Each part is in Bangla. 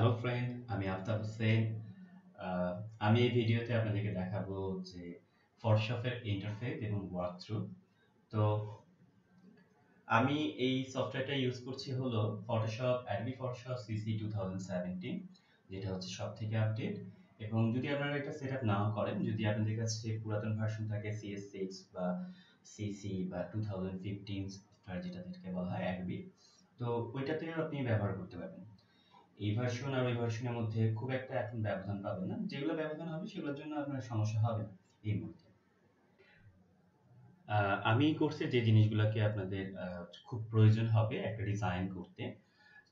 হ্যালো ফ্রেন্ড আমি আফতাব হোসেন। আমি এই ভিডিওতে আপনাদেরকে দেখাবো যে ফটোশপের ইন্টারফেস এবং ওয়ার্ক থ্রু তো আমি এই সফটওয়্যারটা ইউজ করছি হলো Photoshop Adobe Photoshop CC two যেটা হচ্ছে সব থেকে আপডেট এবং যদি আপনারা এটা সেট আপ নাও করেন, যদি আপনাদের কাছে পুরাতন ভার্সন থাকে সিএস সিক্স বা সিসি বা টু থাউজেন্ড ফিফটিন যেটাকে বলা হয় অ্যাডবি তো ওইটাতেও আপনি ব্যবহার করতে পারবেন। এই ভার্সন আর ওই ভার্সনের মধ্যে খুব একটা এখন ব্যবধান পাবেন না। যেগুলো ব্যবধান হবে সেগুলোর জন্য আপনার সমস্যা হবে না এই মুহূর্তে। আমি কোর্সে যে জিনিসগুলোকে আপনাদের খুব প্রয়োজন হবে একটা ডিজাইন করতে,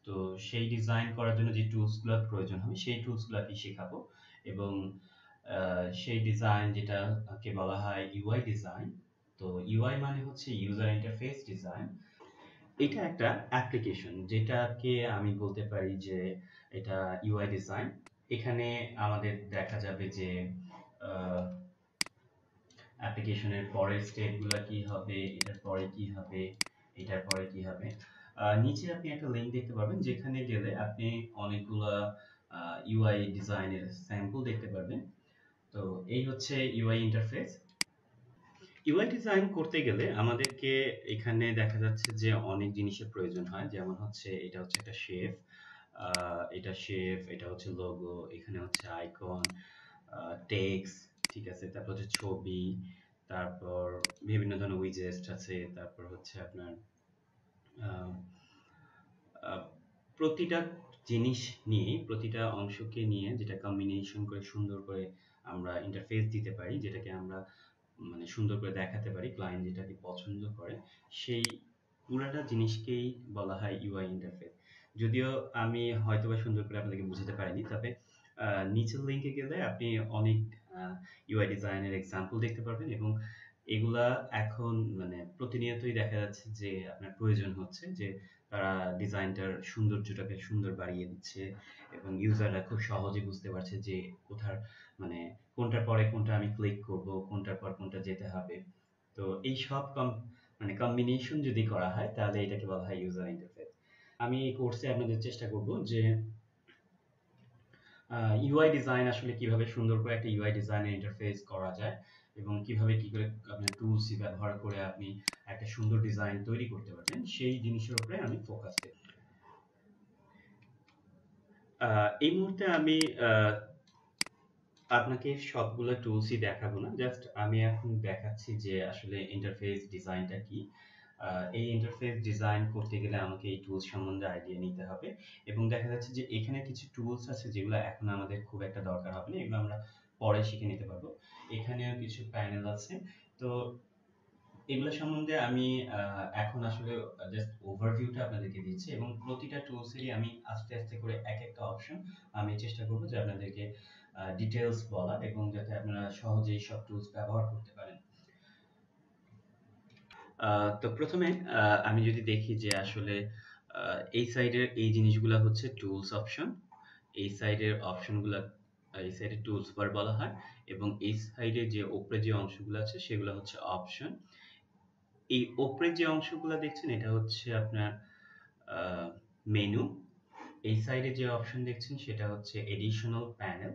তো সেই ডিজাইন করার জন্য যে টুলসগুলো প্রয়োজন হবে সেই টুলসগুলোকে শেখাবো এবং সেই ডিজাইন যেটাকে বলা হয় ইউআই ডিজাইন তো ইউআই মানে হচ্ছে ইউজার ইন্টারফেস ডিজাইন এটা একটা অ্যাপ্লিকেশন যেটাকে আমি বলতে পারি যে এটা ইউআই ডিজাইন এখানে আমাদের দেখা যাবে যে অ্যাপ্লিকেশনের পরের স্টেপগুলো কি হবে এটার পরে কি হবে এটার পরে কি হবে। নিচে আপনি একটা লিঙ্ক দেখতে পারবেন যেখানে গেলে আপনি অনেকগুলা ইউআই ডিজাইনের স্যাম্পল দেখতে পারবেন। তো এই হচ্ছে ইউআই ইন্টারফেস ইউআই ডিজাইন করতে গেলে আমাদেরকে এখানে দেখা যাচ্ছে যে অনেক জিনিসের প্রয়োজন হয়। যেমন হচ্ছে এটা হচ্ছে একটা শেফ এটা শেফ এটা হচ্ছে লোগো এখানে হচ্ছে আইকন টেক্স ঠিক আছে? তারপর হচ্ছে ছবি, তারপর বিভিন্ন ধরনের উইজেস্ট আছে, তারপর হচ্ছে আপনার প্রতিটা জিনিস নিয়ে, প্রতিটা অংশকে নিয়ে যেটা কম্বিনেশন করে সুন্দর করে আমরা ইন্টারফেস দিতে পারি, যেটাকে আমরা মানে সুন্দর করে দেখাতে পারি ক্লায়েন্ট যেটাকে পছন্দ করে, সেই পুরাটা জিনিসকেই বলা হয় ইউআই ইন্টারফেস যদিও আমি হয়তোবা সুন্দর করে আপনাদেরকে বুঝাতে পারিনি, তবে নিচের লিঙ্কে গেলে আপনি অনেক ইউআই ডিজাইনের এক্সাম্পল দেখতে পারবেন এবং এগুলা এখন মানে প্রতিনিয়তই দেখা যাচ্ছে যে আপনার প্রয়োজন হচ্ছে, যে তারা ডিজাইনটার সৌন্দর্যটাকে সুন্দর বাড়িয়ে দিচ্ছে এবং ইউজাররা খুব সহজে বুঝতে পারছে যে কোথার মানে কোনটার পরে কোনটা আমি ক্লিক করব, কোনটার পর কোনটা যেতে হবে। তো এই সব কম মানে কম্বিনেশন যদি করা হয়, তাহলে এটাকে বলা হয় ইউজার ইন্টারফেস আমি এই কোর্সে আপনাদের চেষ্টা করব যে ইউআই ডিজাইন আসলে কীভাবে সুন্দর করে একটা ইউআই ডিজাইনের ইন্টারফেস করা যায়। এবং কীভাবে কি করে আপনার টুলস ব্যবহার করে আপনি একটা সুন্দর ডিজাইন তৈরি করতে পারবেন সেই জিনিসের উপরে আমি ফোকাস দেব এই মুহূর্তে আমি আপনাকে সবগুলো টুলসই দেখাবো না জাস্ট আমি এখন দেখাচ্ছি যে আসলে ইন্টারফেস ডিজাইনটা কি। এই ইন্টারফেস ডিজাইন করতে গেলে আমাকে এই টুলস সম্বন্ধে আইডিয়া নিতে হবে এবং দেখা যাচ্ছে যে এখানে কিছু টুলস আছে যেগুলো এখন আমাদের খুব একটা দরকার হবে না, এগুলো আমরা পরে শিখে নিতে পারব। এখানেও কিছু প্যানেল আছে। তো এগুলো সম্বন্ধে আমি এখন আসলে জাস্ট ওভারভিউটা আপনাদেরকে দিচ্ছি এবং প্রতিটা টুলসেরই আমি আস্তে আস্তে করে এক একটা অপশন আমি চেষ্টা করব যে আপনাদেরকে ডিটেলস বলা এবং যাতে আপনারা সহজেই সব টুলস ব্যবহার করতে পারেন। তো প্রথমে আমি যদি দেখি যে আসলে এই সাইডের এই জিনিসগুলো হচ্ছে টুলস অপশন এই সাইডের অপশনগুলো এই সাইডে টুলস বার বলা হয় এবং এই সাইডে যে উপরে যে অংশগুলো আছে সেগুলো হচ্ছে অপশন। এই উপরে যে অংশগুলো দেখছেন, এটা হচ্ছে আপনার মেনু এই সাইডে যে অপশন দেখছেন, সেটা হচ্ছে এডিশনাল প্যানেল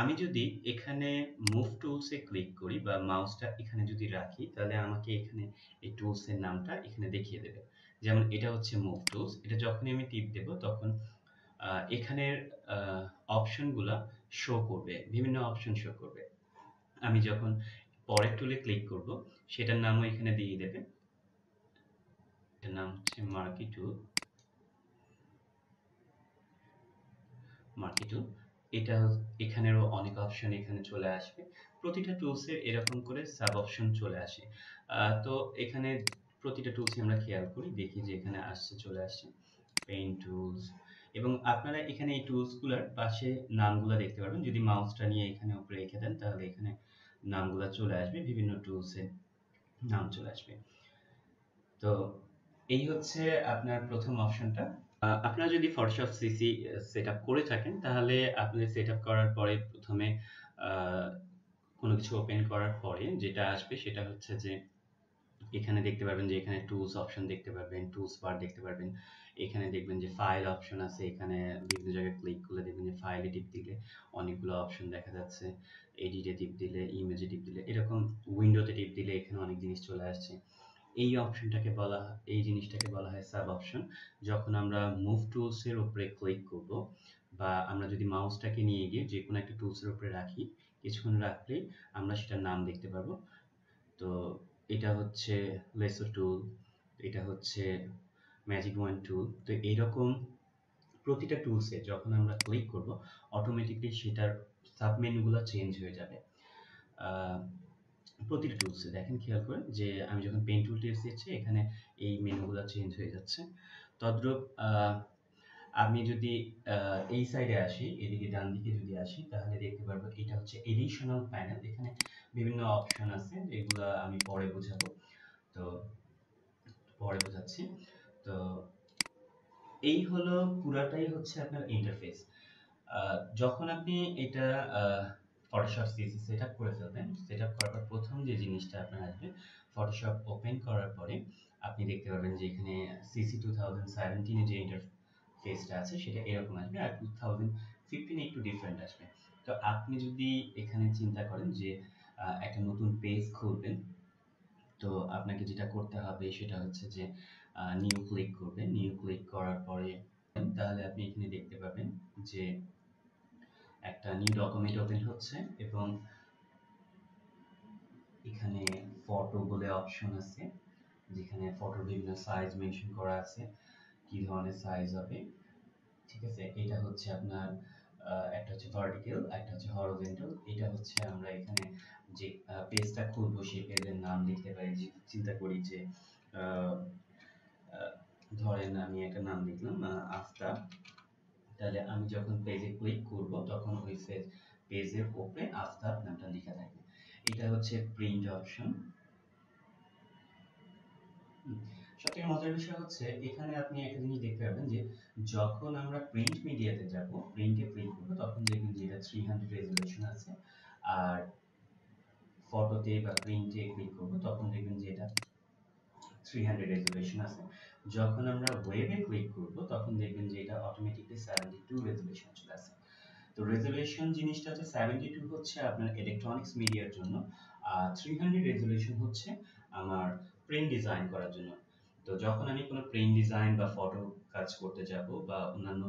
আমি যদি এখানে মুভ টুলসে ক্লিক করি বা মাউসটা এখানে যদি রাখি, তাহলে আমাকে এখানে এই টুলসের নামটা এখানে দেখিয়ে দেবে। যেমন এটা হচ্ছে মুভ টুলস এটা যখনই আমি টিপ দেব, তখন এখানের অপশনগুলা শো করবে, বিভিন্ন অপশন শো করবে। আমি যখন পরের টুলে ক্লিক করব, সেটার নামও এখানে দিয়ে দেবে। এটার নাম হচ্ছে মার্কি টুল মার্কি টুল এটা এখানেরও অনেক অপশন এখানে চলে আসবে। প্রতিটা টুলসের এরকম করে সাব অপশন চলে আসে। তো এখানে প্রতিটা টুলসই আমরা খেয়াল করি, দেখি যে এখানে আসছে, চলে আসছে। পেইন টুলস এবং আপনারা এখানে এই টুলসগুলোর পাশে নামগুলো দেখতে পারবেন। যদি মাউসটা নিয়ে এখানে উপরে রেখে দেন, তাহলে এখানে নামগুলো চলে আসবে, বিভিন্ন টুলসের নাম চলে আসবে। তো এই হচ্ছে আপনার প্রথম অপশনটা আপনারা যদি ফটোশপ সিসি সেট করে থাকেন, তাহলে আপনি সেট করার পরে প্রথমে কোনো কিছু ওপেন করার পরে যেটা আসবে সেটা হচ্ছে যে, এখানে দেখতে পারবেন যে এখানে টুলস অপশন দেখতে পারবেন টুলস বার দেখতে পারবেন। এখানে দেখবেন যে ফাইল অপশন আছে, এখানে বিভিন্ন জায়গায় ক্লিক করলে দেখবেন যে ফাইলে টিপ দিলে অনেকগুলো অপশন দেখা যাচ্ছে। এডিটে টিপ দিলে ইমেজে টিপ দিলে, এরকম উইন্ডোতে টিপ দিলে এখানে অনেক জিনিস চলে আসছে। এই অপশনটাকে বলা এই জিনিসটাকে বলা হয় সাব অপশন যখন আমরা মুভ টুলসের উপরে ক্লিক করব বা আমরা যদি মাউসটাকে নিয়ে গিয়ে যে কোনো একটা টুলসের উপরে রাখি, কিছুক্ষণ রাখলেই আমরা সেটার নাম দেখতে পারব। তো এটা হচ্ছে লেসো টুল এটা হচ্ছে ম্যাজিক ওয়ান টুল তো এইরকম প্রতিটা টুলসে যখন আমরা ক্লিক করব অটোমেটিকলি সেটার সাবমেনুগুলো চেঞ্জ হয়ে যাবে। প্রতিটা টুলসে দেখেন খেয়াল করে যে আমি যখন পেন টুল টিপস দিচ্ছি, এখানে এই মেনুগুলো চেঞ্জ হয়ে যাচ্ছে। তদ্রূপ আমি যদি এই সাইডে আসি, এদিকে ডান দিকে যদি আসি, তাহলে দেখতে পারব এটা হচ্ছে এডিশনাল প্যানেল এখানে বিভিন্ন অপশন আছে এগুলো আমি পরে বোঝাবো। তো, পরে বোঝাচ্ছি। তো এই হলো পুরাটাই হচ্ছে আপনার ইন্টারফেস যখন আপনি এটা ফটোশপ সিসি সেট আপ করে ফেলবেন সেট আপ করার পর প্রথম যে জিনিসটা আপনার আসবে ফটোশপ ওপেন করার পরে আপনি দেখতে পারবেন যে এখানে সিসি টু থাউজেন্ড সেভেন্টিনে যে ইন্টারফেসটা আছে, সেটা এরকম আসবে আর টু থাউজেন্ড ফিফটিনে একটু ডিফারেন্ট আসবে। তো আপনি যদি এখানে চিন্তা করেন যে একটা নতুন পেজ খুলবেন, তো আপনাকে যেটা করতে হবে সেটা হচ্ছে যে নিউ ক্লিক করবেন নিউ ক্লিক করার পরে তাহলে আপনি এখানে দেখতে পাবেন যে একটা নিউ ডকুমেন্ট ওপেন হচ্ছে এবং এখানে ফটো বলে অপশন আছে, যেখানে ফটোর বিভিন্ন সাইজ মেনশন করা আছে, কি ধরনের সাইজ হবে, ঠিক আছে? এটা হচ্ছে আপনার একটা হচ্ছে ভার্টিক্যাল একটা হচ্ছে হরিজন্টাল এটা হচ্ছে আমরা এখানে যে পেজটা খুলবো সেই পেজের নাম লিখতে পারি। চিন্তা করি যে ধরেন আমি একটা নাম লিখলাম আফতাব। তাহলে আমি যখন পেজে ক্লিক করব, তখন ওই পেজের উপরে আফতাব নামটা লেখা থাকবে। এটা হচ্ছে প্রিন্ট অপশন সবথেকে মজার বিষয় হচ্ছে, এখানে আপনি একটা জিনিস দেখতে পাবেন যে, যখন আমরা প্রিন্ট মিডিয়াতে যাব প্রিন্টে ক্লিক করব, তখন দেখবেন যে এটা থ্রি হান্ড্রেড রেজলিউশন আছে। আর ফটোতে বা প্রিন্টে ক্লিক করব, তখন দেখবেন যে এটা থ্রি হান্ড্রেড রেজলিউশন আছে। যখন আমরা ওয়েবে ক্লিক করব, তখন দেখবেন যে এটা অটোমেটিকলি সেভেন্টি টু রেজলিউশন চলে আসে। তো রেজলিউশন জিনিসটা হচ্ছে সেভেন্টি টু হচ্ছে আপনার ইলেকট্রনিক্স মিডিয়ার জন্য, আর থ্রি হান্ড্রেড রেজলিউশন হচ্ছে আমার প্রিন্ট ডিজাইন করার জন্য। তো যখন আমি কোনো প্রিন্ট ডিজাইন বা ফটো কাজ করতে যাব বা অন্যান্য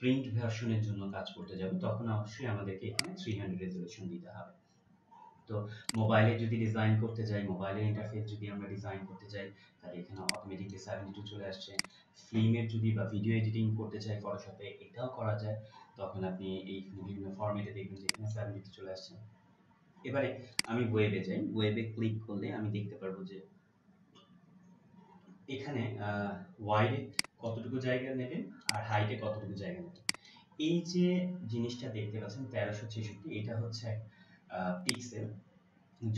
প্রিন্ট ভার্সনের জন্য কাজ করতে যাব, তখন অবশ্যই আমাদেরকে এখানে থ্রি হান্ড্রেড রেজলিউশন দিতে হবে। তো মোবাইলে যদি ডিজাইন করতে যাই মোবাইলের ইন্টারফেস যদি আমরা ডিজাইন করতে যাই, তাহলে এখানে অটোমেটিকলি সেভেন্টি টু চলে আসছে। ফিল্মের যদি বা ভিডিও এডিটিং করতে চাই ফটোশপে এটাও করা যায়। তখন আপনি এই বিভিন্ন ফরম্যাটে দেখবেন যে এখানে সেভেন্টি টু চলে আসছে। এবারে আমি ওয়েবে যাই। ওয়েবে ক্লিক করলে আমি দেখতে পারব যে এখানে ওয়াইডে কতটুকু জায়গা নেবেন আর হাইটে কতটুকু জায়গা নেবেন এই যে জিনিসটা দেখতে পাচ্ছেন তেরোশো ছেষট্টি, এটা হচ্ছে পিক্সেল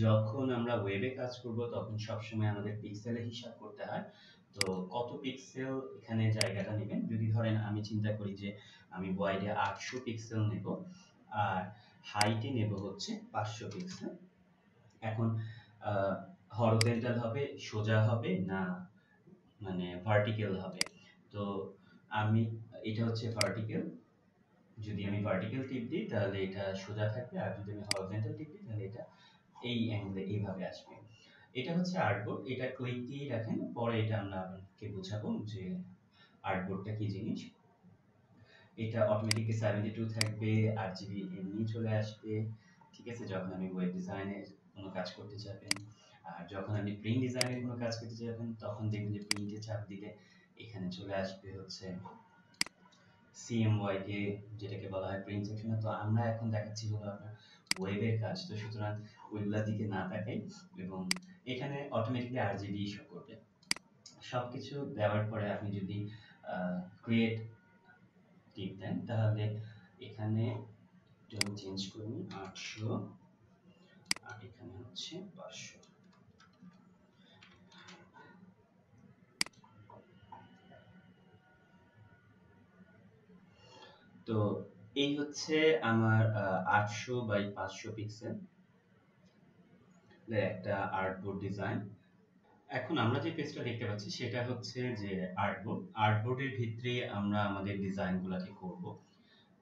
যখন আমরা ওয়েবে কাজ করব, তখন সবসময় আমাদের পিক্সেলে হিসাব করতে হয়। তো কত পিক্সেল এখানে জায়গাটা নেবেন? যদি ধরেন আমি চিন্তা করি যে আমি ওয়াইডে আটশো পিক্সেল নেব, আর হাইটে নেব হচ্ছে পাঁচশো পিক্সেল এখন হরজেন্টাল হবে, সোজা হবে না মানে ভার্টিক্যাল হবে? তো আমি, এটা হচ্ছে ভার্টিক্যাল যদি আমি ভার্টিক্যাল টিপ দিই, তাহলে এটা সোজা থাকবে। আর যদি আমি হরিজন্টাল টিপ দিই, তাহলে এটা এই অ্যাঙ্গেলে এইভাবে আসবে। এটা হচ্ছে আর্টবোর্ড এটা ক্লিক দিয়ে রাখেন। পরে এটা আমরা আপনাকে বোঝাবো যে আর্টবোর্ডটা কি জিনিস। এটা সেভেন্টি টু থাকবে আর জিবি এমনি চলে আসবে। ঠিক আছে? যখন আমি ওয়েব ডিজাইনের কোনো কাজ করতে যাবেন, আর যখন আপনি প্রিন্ট ডিজাইনের কোনো কাজ করতে যাবেন, তখন দেখবেন যে প্রিন্টে চাপ দিলে এখানে চলে আসবে হচ্ছে কে যেটাকে বলা হয় প্রিন্ট সেকশন তো আমরা এখন দেখাচ্ছি হলো আপনার ওয়েবের কাজ। তো সুতরাং ওইগুলোর দিকে না তাকাই এবং এখানে অটোমেটিকলি আরজিবি শো করবে। সবকিছু দেওয়ার পরে আপনি যদি ক্রিয়েট টিপ দেন, তাহলে এখানে চেঞ্জ করুন আটশো, আর এখানে হচ্ছে পাঁচশো। তো এই হচ্ছে আমার আটশো বাই পাঁচশো পিক্সেল একটা আর্টবোর্ড ডিজাইন এখন আমরা যে পেজটা দেখতে পাচ্ছি, সেটা হচ্ছে যে আর্টবোর্ড আর্টবোর্ডের ভিতরে আমরা আমাদের ডিজাইনগুলোকে করব।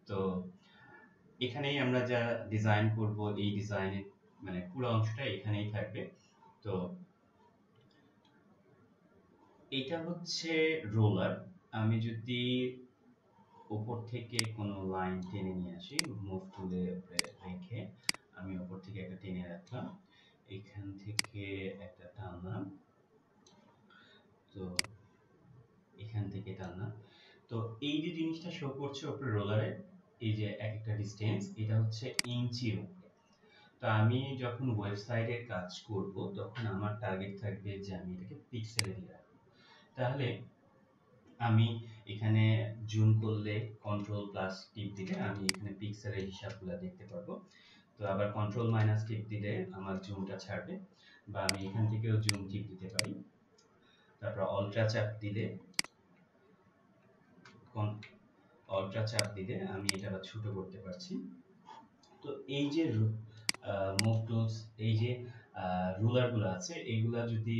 তো এখানেই আমরা যা ডিজাইন করব, এই ডিজাইনের মানে পুরো অংশটা এখানেই থাকবে। তো এটা হচ্ছে রোলার আমি যদি উপর থেকে কোনো লাইন টেনে নিয়ে আসি মুভ টুলে রেখে আমি উপর থেকে একটা টেনে রাখলাম, এখান থেকে একটা টানলাম, তো এখান থেকে টানলাম, তো এই যে জিনিসটা শো করছে উপরে রোলারে এই যে এক একটা ডিস্টেন্স এটা হচ্ছে ইঞ্চির উপরে। তো আমি যখন ওয়েবসাইটের কাজ করব, তখন আমার টার্গেট থাকবে যে আমি এটাকে পিক্সেলে দিয়ে রাখব। তাহলে আমি এখানে জুম করলে কন্ট্রোল প্লাস টিপ দিলে আমি এখানে পিক্সেলের হিসাবগুলো দেখতে পারব। তো আবার কন্ট্রোল মাইনাস টিপ দিলে আমার জুমটা ছাড়বে বা আমি এখান থেকেও জুম টিপ দিতে পারি। তারপর অল্ট্রা চাপ দিলে অল্ট্রা চাপ দিলে আমি এটা আবার ছোট করতে পারছি। তো এই যে মুভ টুলস এই যে রুলারগুলো আছে। এইগুলা যদি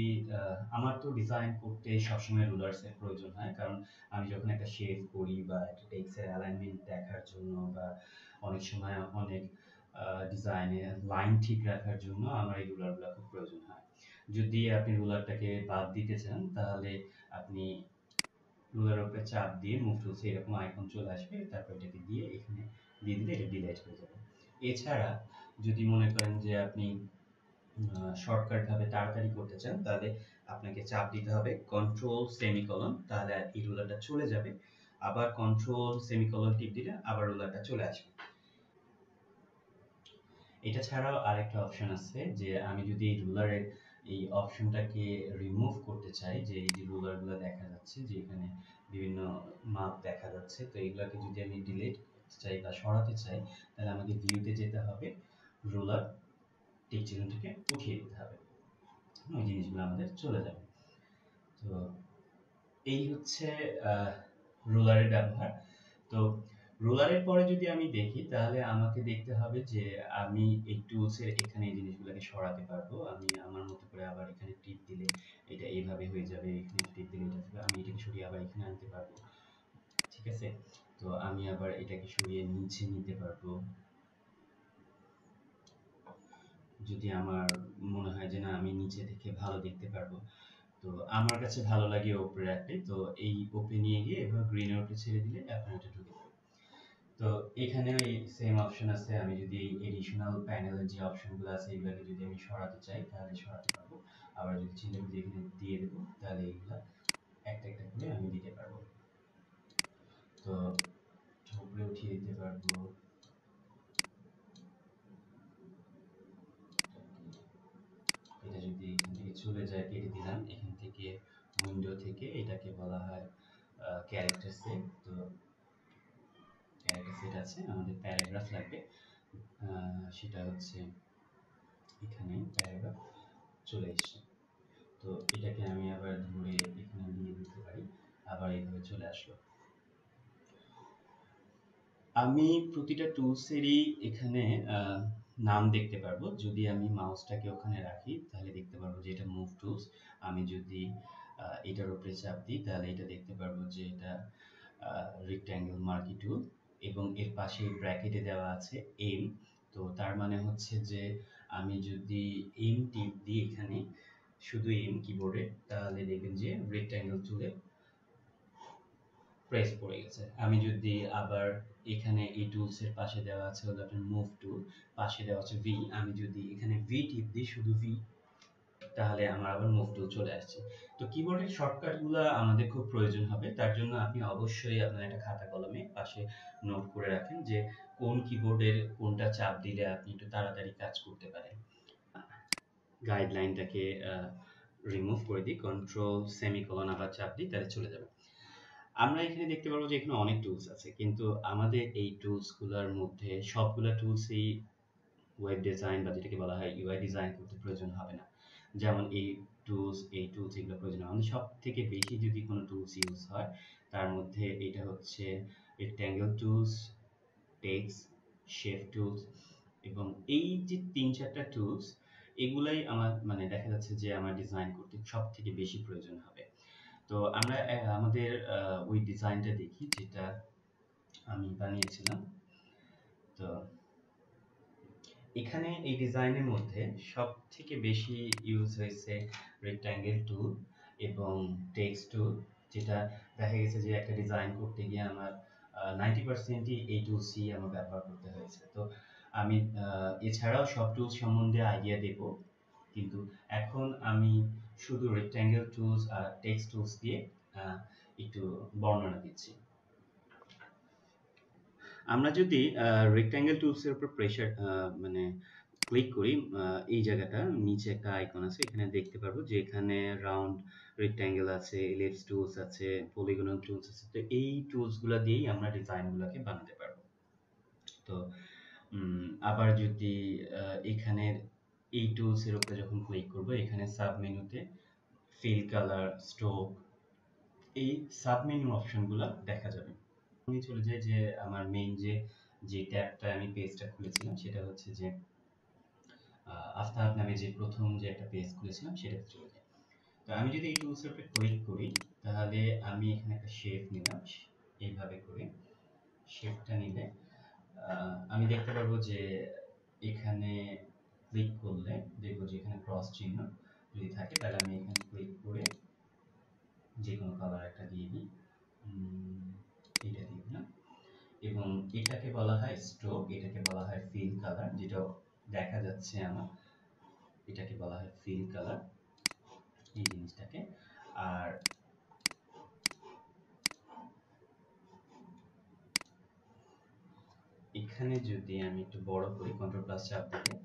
আমার তো ডিজাইন করতে সবসময় রুলার্সের প্রয়োজন হয়। কারণ আমি যখন একটা শেপ করি বা একটা টেক্সের অ্যালাইনমেন্ট দেখার জন্য বা অনেক সময় অনেক ডিজাইনে লাইন ঠিক রাখার জন্য আমার এই রুলারগুলো খুব প্রয়োজন হয়। যদি আপনি রুলারটাকে বাদ দিতে চান, তাহলে আপনি রুলার উপরে চাপ দিয়ে মুভ টুলসে এরকম আইকন চলে আসবে। তারপর এটাকে দিয়ে এখানে দিয়ে দিলে এটা ডিলাইট হয়ে যাবে। এছাড়া যদি মনে করেন যে আপনি শর্টকাট ভাবে তাড়াতাড়ি করতে চান, তাহলে আপনাকে চাপ দিতে হবে কন্ট্রোল সেমিকলন তাহলে এই রুলারটা চলে যাবে। আবার কন্ট্রোল সেমিকলন টিপ দিলে আবার রুলারটা চলে আসবে। এটা ছাড়াও আরেকটা অপশন আছে যে আমি যদি এই রুলারের এই অপশনটাকে রিমুভ করতে চাই, যে এই যে রুলারগুলো দেখা যাচ্ছে, যে এখানে বিভিন্ন মাপ দেখা যাচ্ছে, তো এগুলোকে যদি আমি ডিলিট করতে চাই বা সরাতে চাই, তাহলে আমাকে ভিউতে যেতে হবে রুলার টিক চিহ্নটাকে উঠিয়ে দিতে হবে। ওই জিনিসগুলো আমাদের চলে যাবে। তো এই হচ্ছে রুলারের ব্যবহার। তো রোলারের পরে যদি আমি দেখি, তাহলে আমাকে দেখতে হবে যে আমি এই টুলসের এখানে এই জিনিসগুলোকে সরাতে পারব। আমি আমার মতো করে আবার এখানে টিপ দিলে এটা এইভাবে হয়ে যাবে, এখানে টিপ দিলে এটা আমি এটাকে সরিয়ে আবার এখানে আনতে পারব। ঠিক আছে? তো আমি আবার এটাকে সরিয়ে নিচে নিতে পারব। যদি আমার মনে হয় যে, না, আমি নিচে থেকে ভালো দেখতে পারব। তো আমার কাছে ভালো লাগে ওপরে রাখলে তো এই ওপে নিয়ে গিয়ে এবার গ্রিনের উপরে ছেড়ে দিলে এটা ঢুকে তো এখানে এই সেম অপশন আছে। আমি যদি এই এডিশনাল প্যানেলের যে অপশনগুলো আছে, এগুলোকে যদি আমি সরাতে চাই, তাহলে সরাতে পারব। আবার যদি চিন্তা করি এখানে দিয়ে দেবো, তাহলে এগুলা একটা একটা করে আমি দিতে পারব। তো উপরে উঠিয়ে দিতে পারব এটা যদি এখান থেকে চলে যায়, কেটে দিলাম, এখান থেকে উইন্ডো থেকে এটাকে বলা হয় ক্যারেক্টার সেট তো ক্যারেক্টার সেট আছে, আমাদের প্যারাগ্রাফ লাগবে। সেটা হচ্ছে এখানে প্যারাগ্রাফ চলে এসছে। তো এটাকে আমি আবার ধরে এখানে নিয়ে দিতে পারি, আবার এইভাবে চলে আসলো। আমি প্রতিটা টুলসেরই এখানে নাম দেখতে পারব। যদি আমি মাউসটাকে ওখানে রাখি, তাহলে দেখতে পারব যে এটা মুভ টুলস আমি যদি এটার উপরে চাপ দিই, তাহলে এটা দেখতে পারব যে এটা রেক্ট্যাঙ্গেল মার্কি টুল এবং এর পাশে ব্র্যাকেটে দেওয়া আছে এম তো তার মানে হচ্ছে যে, আমি যদি এম টিপ দিই এখানে, শুধু এম কিবোর্ডে তাহলে দেখবেন যে রেক্ট্যাঙ্গেল টুলে প্রেস পড়ে গেছে। আমি যদি আবার এখানে এই টুলস এর পাশে দেওয়া আছে হলো আপনার মুভ টুল পাশে দেওয়া আছে ভি আমি যদি এখানে ভি টিপ দিই শুধু ভি তাহলে আমার আবার মুভ টুল চলে আসছে। তো কিবোর্ডের শর্টকাটগুলো আমাদের খুব প্রয়োজন হবে, তার জন্য আপনি অবশ্যই আপনার একটা খাতা কলমে পাশে নোট করে রাখেন যে কোন কিবোর্ডের কোনটা চাপ দিলে আপনি একটু তাড়াতাড়ি কাজ করতে পারেন। গাইডলাইনটাকে রিমুভ করে দিই কন্ট্রোল সেমিকলন আবার চাপ দিই, তাহলে চলে যাবে। আমরা এখানে দেখতে পারব যে এখানে অনেক টুলস আছে, কিন্তু আমাদের এই টুলসগুলোর মধ্যে সবগুলো টুলসই ওয়েব ডিজাইন বা যেটাকে বলা হয় ইউআই ডিজাইন করতে প্রয়োজন হবে না। যেমন এই টুলস এই টুলস এগুলো প্রয়োজন আমাদের সব থেকে বেশি যদি কোনো টুলস ইউজ হয়, তার মধ্যে এটা হচ্ছে rectangle tools text shape tools এবং এই যে তিন চারটা টুলস এগুলাই আমার মানে দেখা যাচ্ছে যে আমার ডিজাইন করতে সব থেকে বেশি প্রয়োজন হবে। তো আমরা আমাদের ওই ডিজাইনটা দেখি যেটা আমি বানিয়েছিলাম। তো এখানে এই ডিজাইনের মধ্যে সব থেকে বেশি ইউজ হয়েছে রেক্ট্যাঙ্গেল টুল এবং টেক্সট টুল যেটা দেখা গেছে যে একটা ডিজাইন করতে গিয়ে আমার নাইনটি পার্সেন্টই এই টুলসই আমার ব্যবহার করতে হয়েছে। তো আমি এছাড়াও সব টুলস সম্বন্ধে আইডিয়া দেব, কিন্তু এখন আমি শুধু রেক্ট্যাঙ্গেল টুলস আর টেক্সট টুলস দিয়ে একটু বর্ণনা দিচ্ছি। আমরা যদি রেক্ট্যাঙ্গেল টুলসের উপর প্রেশার মানে ক্লিক করি এই জায়গাটা, নিচে একটা আইকন আছে, এখানে দেখতে পারব যে এখানে রাউন্ড রেক্ট্যাঙ্গেল আছে ইলিপস টুলস আছে পলিগনাল টুলস আছে, তো এই টুলসগুলো দিয়েই আমরা ডিজাইনগুলোকে বানাতে পারব। তো আবার যদি এখানে এই টুলসের উপরে যখন ক্লিক করব, এখানে সাব মেনুতে ফিল কালার স্ট্রোক এই সাব মেনু অপশনগুলো দেখা যাবে। আমি চলে যাই যে আমার মেইন যে যে ট্যাবটা আমি পেজটা খুলেছিলাম, সেটা হচ্ছে যে আফতাব নামে যে প্রথম যে একটা পেজ খুলেছিলাম, সেটাতে চলে যাই। তো আমি যদি এই টুলসের উপরে ক্লিক করি, তাহলে আমি এখানে একটা শেপ নিলাম, এইভাবে করে শেপটা নিলে আমি দেখতে পারব যে এখানে ক্লিক করলে দেখব যে এখানে ক্রস চিহ্ন যদি থাকে, তাহলে আমি এখানে ক্লিক করে যে কোনো কালার একটা দিয়ে দিই। এটা দিয়ে দিলাম। এবং এটাকে বলা হয় স্ট্রোক এটাকে বলা হয় ফিল কালার যেটা দেখা যাচ্ছে আমার, এটাকে বলা হয় ফিল কালার এই জিনিসটাকে। আর এখানে যদি আমি একটু বড় করি কন্ট্রোল প্লাস চাপ দিলে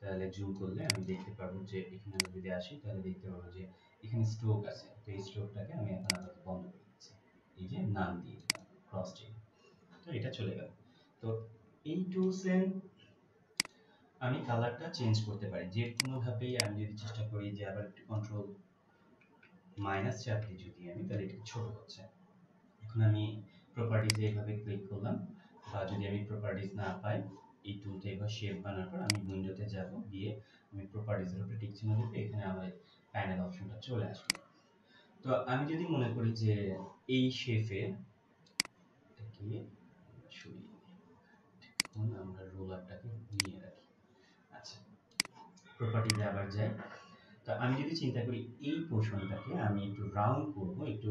তাহলে জুম করলে আমি দেখতে পারব যে এখানে আমি যদি আসি, তাহলে দেখতে পারব যে এখানে স্ট্রোক আছে। তো এই স্ট্রোকটাকে আমি এখন আপাতত বন্ধ করে দিচ্ছি। এই যে নাম দিয়ে দিলাম ক্রস চিহ্ন তো এটা চলে গেল। তো এই টুলসে আমি কালারটা চেঞ্জ করতে পারি। যে কোনোভাবেই আমি যদি চেষ্টা করি যে আবার একটু কন্ট্রোল মাইনাস চাপ দিই যদি আমি, তাহলে একটু ছোট হচ্ছে এখন আমি প্রপার্টিজে এইভাবে ক্লিক করলাম, বা যদি আমি প্রপার্টিজ না পাই এই টুলটা এবার শেপ বানার পর আমি উইন্ডোতে যাব, গিয়ে আমি প্রপার্টিজের উপরে টিক চিহ্ন দিলে এখানে আমার প্যানেল অপশনটা চলে আসবে। তো আমি যদি মনে করি যে এই শেপে আমরা রোলারটাকে নিয়ে রাখি। আচ্ছা প্রপার্টিতে আবার যাই। তো আমি যদি চিন্তা করি এই পোর্শনটাকে আমি একটু রাউন্ড করব, একটু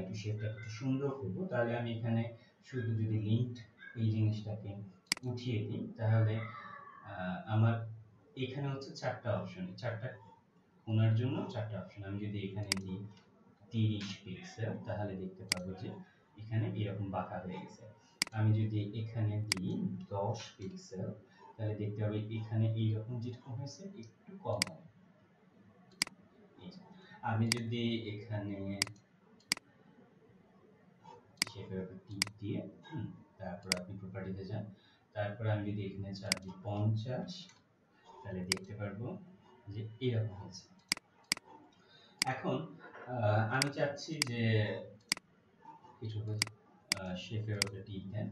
একটু শেপটা একটু সুন্দর করব, তাহলে আমি এখানে শুধু যদি লিঙ্ক এই জিনিসটাকে উঠিয়ে দিই, তাহলে আমার এখানে হচ্ছে চারটা অপশন চারটা কোনার জন্য চারটা অপশন আমি যদি এখানে দিই তিরিশ পিক্সেল তাহলে দেখতে পাবো যে এখানে এরকম বাঁকা হয়ে গেছে। আমি যদি এখানে দিই দশ পিক্সেল তাহলে দেখতে পাবো এখানে এইরকম যেরকম হয়েছে, একটু কম হবে। আমি যদি এখানে শেপের টিপ দিয়ে তারপর আপনি প্রপার্টিতে যান তারপর আমি যদি এখানে চাপ দিই পঞ্চাশ, তাহলে দেখতে পারব যে এরকম হয়েছে এখন আমি চাচ্ছি যে কিছুটা শেপের উপরে টিপ দেন।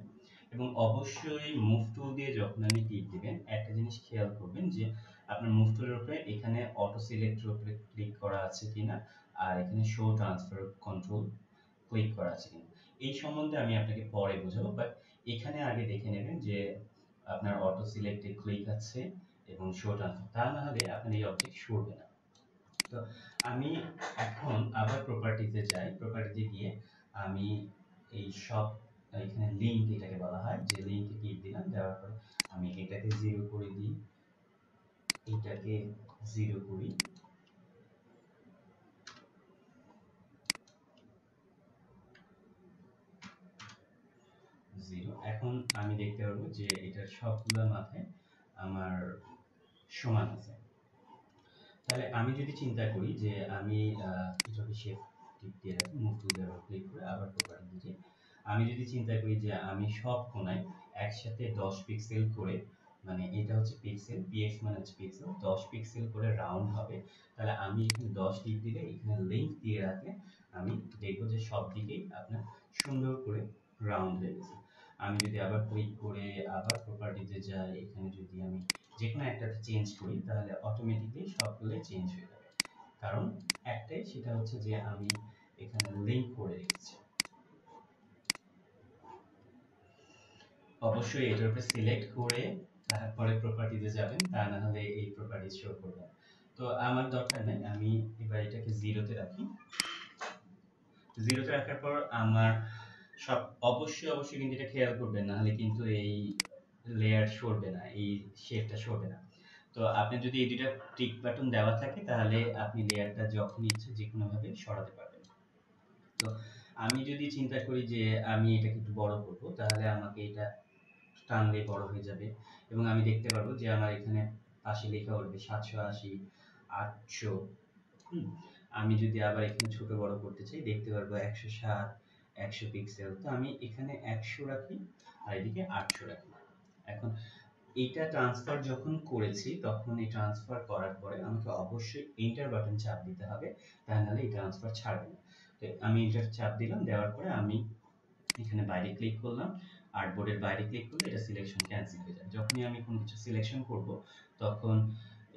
এবং অবশ্যই মুভ টুল দিয়ে যখন আপনি টিপ দিবেন, একটা জিনিস খেয়াল করবেন যে আপনার মুভ টুলের উপরে এখানে অটো সিলেক্টের উপরে ক্লিক করা আছে কিনা, আর এখানে শো ট্রান্সফার কন্ট্রোল ক্লিক করা আছে কিনা। এই সম্বন্ধে আমি আপনাকে পরে বোঝাবো বাট এখানে আগে দেখে নেবেন যে আপনার অটো সিলেক্টে ক্লিক আছে এবং শো ট্রান্সফার তা না হলে আপনার এই অবজেক্ট সরবে না। তো আমি এখন আবার প্রপার্টিতে যাই প্রপার্টিতে গিয়ে আমি এই সব এখানে লিঙ্ক এটাকে বলা হয়, যে লিঙ্কে ক্লিক দিলাম, দেওয়ার পরে আমি এটাকে জিরো করে দিই, এটাকে জিরো করি। জিরো এখন আমি দেখতে পারব যে এটার সবগুলো মাথায় আমার সমান আছে। তাহলে আমি যদি চিন্তা করি যে আমি কিছুকে শেপ টিপ দিয়ে রাখি মুভ দিয়ে ক্লিক করে আবার প্রপার্টি দিয়ে আমি যদি চিন্তা করি যে আমি সব কোনায় একসাথে দশ পিক্সেল করে মানে এটা হচ্ছে পিক্সেল পিএক্স মানে হচ্ছে পিক্সেল দশ পিক্সেল করে রাউন্ড হবে, তাহলে আমি এখানে দশ টিপ দিলে, এখানে লিঙ্ক দিয়ে রাখলে আমি দেখব যে সব দিকেই আপনার সুন্দর করে রাউন্ড হয়ে গেছে। আমি যদি আবার ক্লিক করে আবার প্রপার্টিতে যাই, এখানে যদি আমি যে কোনো একটাতে চেঞ্জ করি, তাহলে অটোমেটিকলি সবগুলো চেঞ্জ হয়ে যাবে। কারণ একটাই সেটা হচ্ছে যে আমি এখানে লিংক করে রেখেছি। অবশ্যই এটার উপরে সিলেক্ট করে তারপরে প্রপার্টিতে যাবেন, তা না হলে এই প্রপার্টি শো করবে তো আমার দরকার নেই, আমি এবার এটাকে জিরোতে রাখি। জিরোতে রাখার পর আমার সব অবশ্যই অবশ্যই কিন্তু এটা খেয়াল করবেন না হলে কিন্তু এই লেয়ার সরবে না, এই শেপটা সরবে না। তো আপনি যদি এই দুইটা টিক বাটন দেওয়া থাকে, তাহলে আপনি লেয়ারটা যখন ইচ্ছে যে কোনো ভাবে সরাতে পারবেন। তো আমি যদি চিন্তা করি যে আমি এটাকে একটু বড় করব, তাহলে আমাকে এটা টানলে বড় হয়ে যাবে। এবং আমি দেখতে পারব যে আমার এখানে পাশে লেখা উঠবে সাতশো আশি, আটশো। আমি যদি আবার এখানে ছোট বড় করতে চাই, দেখতে পারব একশো সাত একশো পিক্সেল তো আমি এখানে একশো রাখি আর এদিকে আটশো রাখি। এখন এইটা ট্রান্সফার যখন করেছি, তখন এই ট্রান্সফার করার পরে আমাকে অবশ্যই এন্টার বাটন চাপ দিতে হবে তা নাহলে এই ট্রান্সফার ছাড়বে না। তো আমি এন্টার চাপ দিলাম, দেওয়ার পরে আমি এখানে বাইরে ক্লিক করলাম। আর্টবোর্ডের বাইরে ক্লিক করলে এটা সিলেকশন ক্যান্সেল হয়ে যাবে। যখনই আমি কোনো কিছু সিলেকশন করব, তখন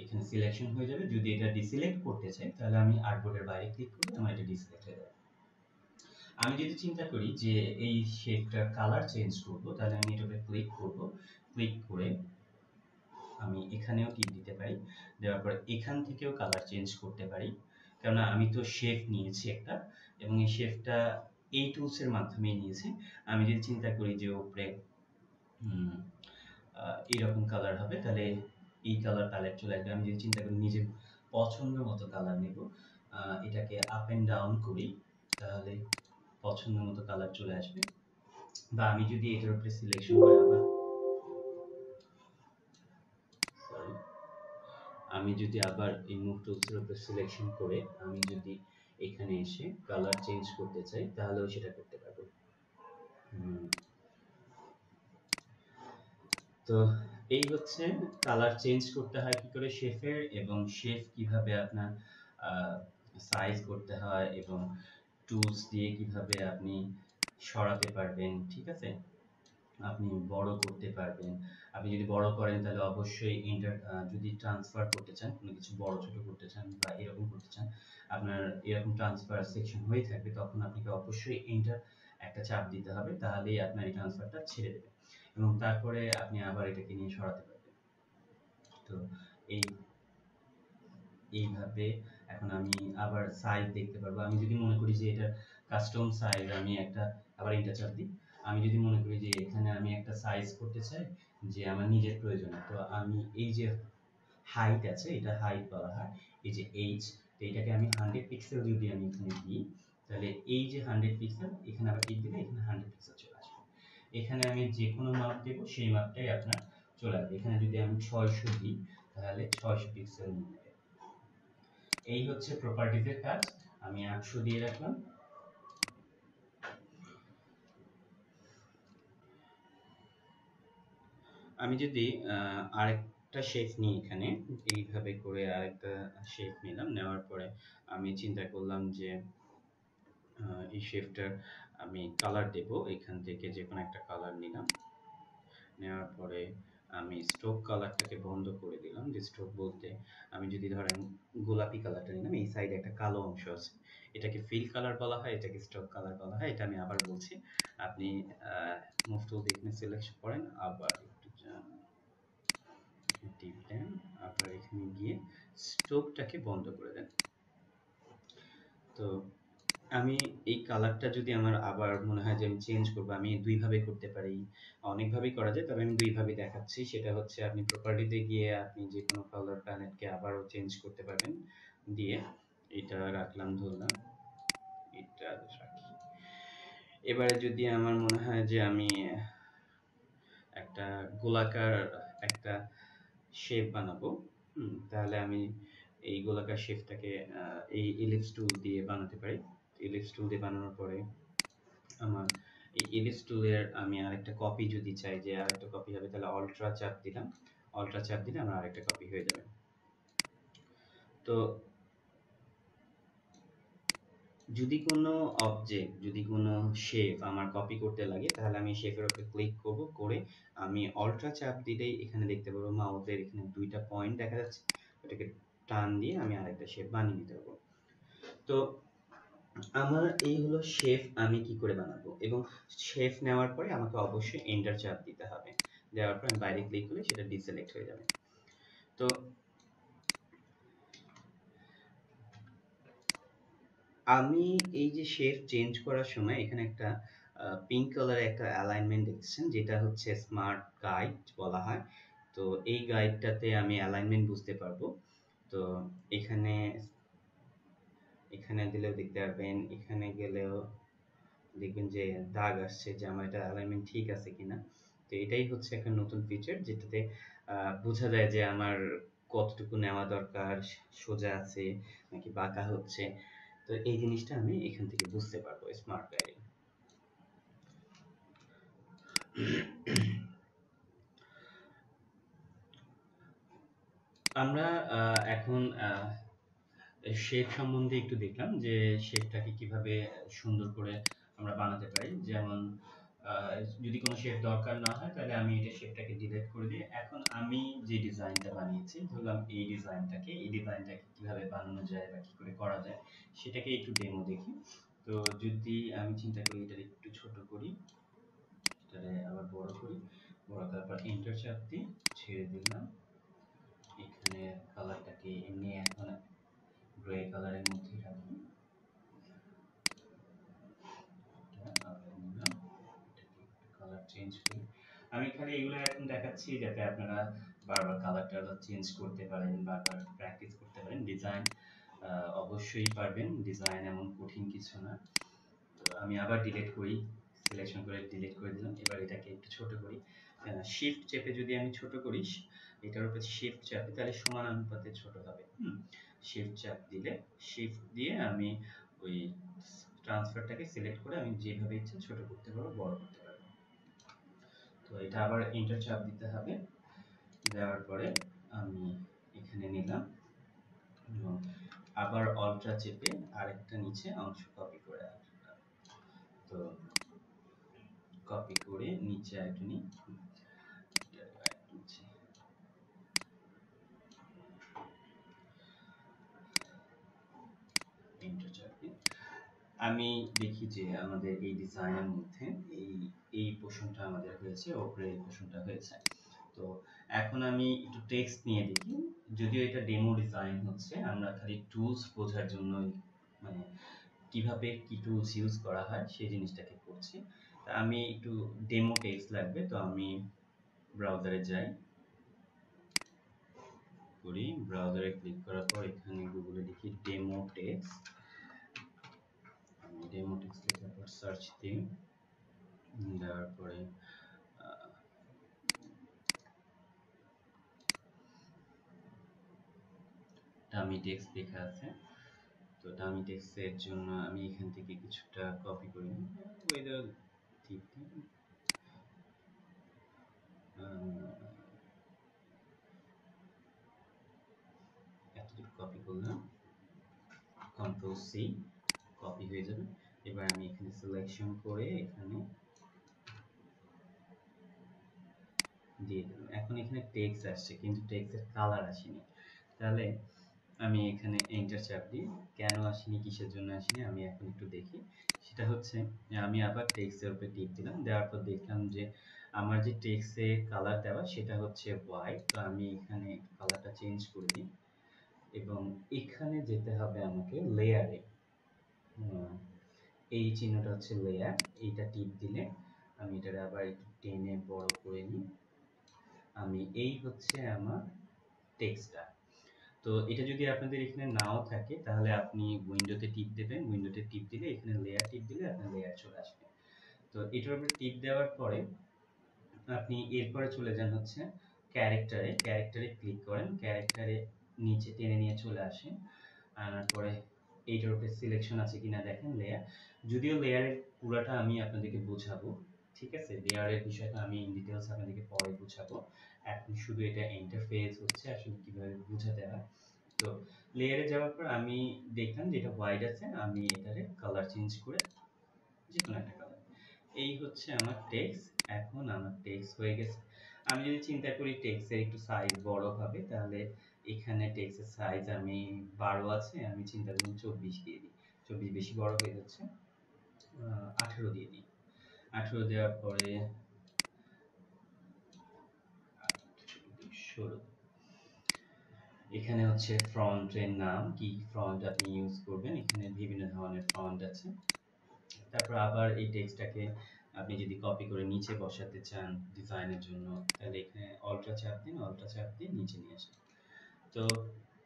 এখানে সিলেকশন হয়ে যাবে। যদি এটা ডিসিলেক্ট করতে চাই, তাহলে আমি আর্টবোর্ডের বাইরে ক্লিক করলে আমার এটা ডিসিলেক্ট হয়ে যাবে। আমি যদি চিন্তা করি যে এই শেপটার কালার চেঞ্জ করব, তাহলে আমি এটাতে ক্লিক করব। ক্লিক করে আমি এখানেও টিপ দিতে পারি। দেওয়ার পর এখান থেকেও কালার চেঞ্জ করতে পারি। কেননা আমি তো শেপ নিয়েছি একটা, এবং এই শেপটা এই টুলসের মাধ্যমে নিয়েছি। আমি যদি চিন্তা করি যে উপরে এইরকম কালার হবে, তাহলে এই কালার প্যালেট চলে আসবে। আমি যদি চিন্তা করি নিজের পছন্দ মতো কালার নেব এটাকে আপ অ্যান্ড ডাউন করি, তাহলে পছন্দ মতো কালার চলে আসবে। বা আমি যদি এটার উপরে সিলেকশন করে আবার আমি যদি আবার এই মুভ টুলসের উপরে সিলেকশন করে আমি যদি এখানে এসে কালার চেঞ্জ করতে চাই তাহলেও সেটা করতে পারব। তো এই হচ্ছে কালার চেঞ্জ করতে হয় কি করে শেফের এবং শেফ কীভাবে আপনার সাইজ করতে হয় এবং টুলস দিয়ে কীভাবে আপনি সরাতে পারবেন, ঠিক আছে? আপনি বড় করতে পারবেন। আপনি যদি বড় করেন, তাহলে অবশ্যই ইন্টার যদি ট্রান্সফার করতে চান, কোনো কিছু বড়, ছোট করতে চান বা এরকম করতে চান, আপনার এরকম ট্রান্সফার সেকশন হয়ে থাকবে, তখন আপনাকে অবশ্যই ইন্টার একটা চাপ দিতে হবে, তাহলেই আপনার এই ট্রান্সফারটা ছেড়ে দেবে। এবং তারপরে আপনি আবার এটাকে নিয়ে সরাতে পারবেন। তো এই, এইভাবে এখন আমি আবার সাইজ দেখতে পারব। আমি যদি মনে করি যে এটা কাস্টম সাইজ আমি একটা আবার চাপ দিই। আমি যদি মনে করি যে এখানে আমি একটা সাইজ করতে চাই যে আমার নিজের প্রয়োজনে, তো আমি এই যে হাইট আছে, এটা হাইট বলা হয়, এই যে এইচ তো এটাকে আমি হান্ড্রেড পিক্সেল যদি আমি এখানে দিই, তাহলে এই যে হান্ড্রেড পিক্সেল এখানে আবার টিক দিলে এখানে হান্ড্রেড পিক্সেল চলে আসবে। এখানে আমি যে কোনো মাপ দেবো, সেই মাপটাই আপনার চলে আসবে। এখানে যদি আমি ছয়শো দিই, তাহলে ছয়শো পিক্সেল নিয়ে এই হচ্ছে প্রপার্টিজের কাজ আমি আটশো দিয়ে রাখলাম। আমি যদি আরেকটা শেপ নিই এখানে, এইভাবে করে আরেকটা শেপ নিলাম, নেওয়ার পরে আমি চিন্তা করলাম যে এই শেপটার আমি কালার দেব, এখান থেকে যে কোনো একটা কালার নিলাম। নেওয়ার পরে আমি স্ট্রোক কালারটাকে বন্ধ করে দিলাম। যে স্ট্রোক বলতে আমি যদি ধরেন গোলাপি কালারটা নিলাম, এই সাইডে একটা কালো অংশ আছে। এটাকে ফিল কালার বলা হয়, এটাকে স্ট্রোক কালার বলা হয়, এটা আমি আবার বলছি। আপনি মুভ টুল দেখে সিলেকশন করেন, আবার টিপ দেন আপনার এখানে গিয়ে স্টোভটাকে বন্ধ করে দেন। তো আমি এই কালারটা যদি আমার আবার মনে হয় যে আমি চেঞ্জ করব, আমি দুইভাবে করতে পারি, অনেকভাবেই করা যায়, তবে আমি দুইভাবে দেখাচ্ছি। সেটা হচ্ছে আপনি প্রপার্টিতে গিয়ে আপনি যে কোনো কালার প্যালেটকে আবারও চেঞ্জ করতে পারবেন। দিয়ে এটা রাখলাম ধরলাম। এটা রাখি। এবারে যদি আমার মনে হয় যে আমি একটা গোলাকার একটা শেপ বানাবো তাহলে আমি এই গোলাকার শেপটাকে এই ইলিপস টুল দিয়ে বানাতে পারি। ইলিপস টুল দিয়ে বানানোর পরে আমার এই ইলিপস টুলের আমি আরেকটা কপি যদি চাই যে আরেকটা কপি হবে, তাহলে অল্ট্রা চাপ দিলাম। অল্ট্রা চাপ দিলে আমার আরেকটা কপি হয়ে যাবে। তো যদি কোনো অবজেক্ট যদি কোনো শেপ আমার কপি করতে লাগে, তাহলে আমি শেপের উপরে ক্লিক করব, করে আমি অল্ট্রা চাপ দিলেই এখানে দেখতে পারব মাউসের এখানে দুইটা পয়েন্ট দেখা যাচ্ছে। ওটাকে টান দিয়ে আমি আরেকটা শেপ বানিয়ে নিতে পারব। তো আমার এই হলো শেপ আমি কি করে বানাবো? এবং শেপ নেওয়ার পরে আমাকে অবশ্যই এন্টার চাপ দিতে হবে। দেওয়ার পর আমি বাইরে ক্লিক করলে সেটা ডিসেলেক্ট হয়ে যাবে। তো আমি এই যে শেপ চেঞ্জ করার সময় এখানে একটা পিঙ্ক কালারের একটা অ্যালাইনমেন্ট দেখছেন, যেটা হচ্ছে স্মার্ট গাইড বলা হয়। তো এই গাইডটাতে আমি অ্যালাইনমেন্ট বুঝতে পারব। তো এখানে এখানে দিলেও দেখতে পারবেন, এখানে গেলেও দেখবেন যে দাগ আসছে যে আমার এটা অ্যালাইনমেন্ট ঠিক আছে কিনা। তো এটাই হচ্ছে একটা নতুন ফিচার যেটাতে বোঝা যায় যে আমার কতটুকু নেওয়া দরকার, সোজা আছে নাকি বাঁকা হচ্ছে। তো এই জিনিসটা আমি এখান থেকে বুঝতে পারব স্মার্ট গাইডে আমরা এখন শেপ সম্বন্ধে একটু দেখলাম যে শেপটাকে কীভাবে সুন্দর করে আমরা বানাতে পারি। যেমন যদি কোনো শেপ দরকার না হয়, তাহলে আমি এটা শেপটাকে ডিলিট করে দিই এখন আমি যে ডিজাইনটা বানিয়েছি, ধরলাম এই ডিজাইনটাকে এই ডিজাইনটাকে কীভাবে বানানো যায় বা কি করে করা যায়, সেটাকে একটু ডেমো দেখি। তো যদি আমি চিন্তা করি এটা একটু ছোট করি এটারে আবার বড় করি, বড় করার পর এন্টার চাপ দিই ছেড়ে দিলাম। এখানে কালারটাকে এমনি এখন গ্রে কালারের মধ্যে রাখি কালার চেঞ্জ করি। আমি খালি এগুলো এখন দেখাচ্ছি যাতে আপনারা বারবার কালারটা চেঞ্জ করতে পারেন বারবার প্র্যাকটিস করতে পারেন। ডিজাইন অবশ্যই পারবেন। ডিজাইন এমন কঠিন কিছু না। তো আমি আবার ডিলিট করি। সিলেকশন করে ডিলিট করে দিলাম। এবার এটাকে একটু ছোট করি। শিফট চেপে যদি আমি ছোট করি, এটার উপরে শিফট চাপে, তাহলে সমান অনুপাতে ছোট হবে। হুম। শিফট চাপ দিলে শিফট দিয়ে আমি ওই ট্রান্সফারটাকে সিলেক্ট করে আমি যেভাবে ইচ্ছে ছোট করতে পারব, বড় করতে পারব। তো এটা আবার এন্টার চাপ দিতে হবে। দেওয়ার পরে আমি এখানে নিলাম আবার অল্ট্রা চেপে আরেকটা নিচে অংশ কপি করে তো কপি করে নিচে আরেকটা নিই। আমি দেখি যে আমাদের এই ডিজাইনের মধ্যে এই এই পোর্শনটা আমাদের হয়েছে, ওপরে এই পোর্শনটা হয়েছে। তো এখন আমি একটু টেক্সট নিয়ে দেখি। যদিও এটা ডেমো ডিজাইন হচ্ছে, আমরা খালি টুলস বোঝার জন্য মানে কীভাবে কি টুলস ইউজ করা হয়, সেই জিনিসটাকে করছি তা আমি একটু ডেমো টেক্সট লাগবে, তো আমি ব্রাউজারে যাই। করি ব্রাউজারে ক্লিক করার পর এখানে গুগলে লিখি ডেমো টেক্সট ডেমো টেক্সট লেখার পর সার্চ দিই দেওয়ার পরে ডামি টেক্সট লেখা আছে। তো ডামি টেক্সটের জন্য আমি এখান থেকে কিছুটা কপি করে ওয়েদার ঠিক এতটুকু কপি করলাম। কন্ট্রোল সি কপি হয়ে যাবে। এবার আমি এখানে সিলেকশন করে এখানে দিয়ে দিলাম এখন এখানে টেক্সট আসছে, কিন্তু টেক্সটের কালার আসেনি। তাহলে আমি এখানে এন্টার চাপ দিই। কেন আসেনি, কিসের জন্য আসেনি, আমি এখন একটু দেখি। সেটা হচ্ছে, আমি আবার টেক্সটের উপরে টিপ দিলাম। দেওয়ার পর দেখলাম যে আমার যে টেক্সটে কালার দেওয়া, সেটা হচ্ছে হোয়াইট তো আমি এখানে কালারটা চেঞ্জ করে দিই। এবং এখানে যেতে হবে আমাকে লেয়ারে এই চিহ্নটা হচ্ছে লেয়ার এইটা টিপ দিলে আমি এটা আবার একটু টেনে বড় করে নিই। আমি এই হচ্ছে আমার টেক্সটটা তো এটা যদি আপনাদের এখানে নাও থাকে, তাহলে আপনি উইন্ডোতে টিপ দেবেন। উইন্ডোতে টিপ দিলে এখানে লেয়ার টিপ দিলে আপনার লেয়ার চলে আসবে। তো এটার উপরে টিপ দেওয়ার পরে আপনি এরপরে চলে যান হচ্ছে ক্যারেক্টারে ক্যারেক্টারে ক্লিক করেন। ক্যারেক্টারে নিচে টেনে নিয়ে চলে আসেন। আনার পরে এইটার উপরে সিলেকশন আছে কিনা দেখেন লেয়ার যদিও লেয়ারের পুরাটা আমি আপনাদেরকে বোঝাবো, ঠিক আছে? লেয়ারের বিষয়টা আমি ডিটেলস আপনাদেরকে পরে বোঝাবো। এখন শুধু এটা ইন্টারফেস হচ্ছে, আসলে কীভাবে বোঝাতে হয়। তো লেয়ারে যাওয়ার পর আমি দেখলাম যে এটা হোয়াইট আছে, আমি এটারে কালার চেঞ্জ করে যে কোনো একটা কালার এই হচ্ছে আমার টেক্সট এখন আমার টেক্সট হয়ে গেছে। আমি যদি চিন্তা করি টেক্সটের একটু সাইজ বড় হবে, তাহলে এখানে টেক্সটের সাইজ আমি বারো আছে, আমি চিন্তা করি চব্বিশ দিয়ে দিই। চব্বিশ বেশি বড় হয়ে যাচ্ছে আঠেরো দিয়ে দিই। আঠেরো দেওয়ার পরে ষোলো। এখানে হচ্ছে ফ্রন্টের নাম, কি ফ্রন্ট আপনি ইউজ করবেন, এখানে বিভিন্ন ধরনের ফ্রন্ট আছে। তারপর আবার এই টেক্সটটাকে আপনি যদি কপি করে নিচে বসাতে চান ডিজাইনের জন্য, তাহলে এখানে অল্ট্রা চাপ দিন অল্ট্রা চাপ দিয়ে নিচে নিয়ে আসেন তো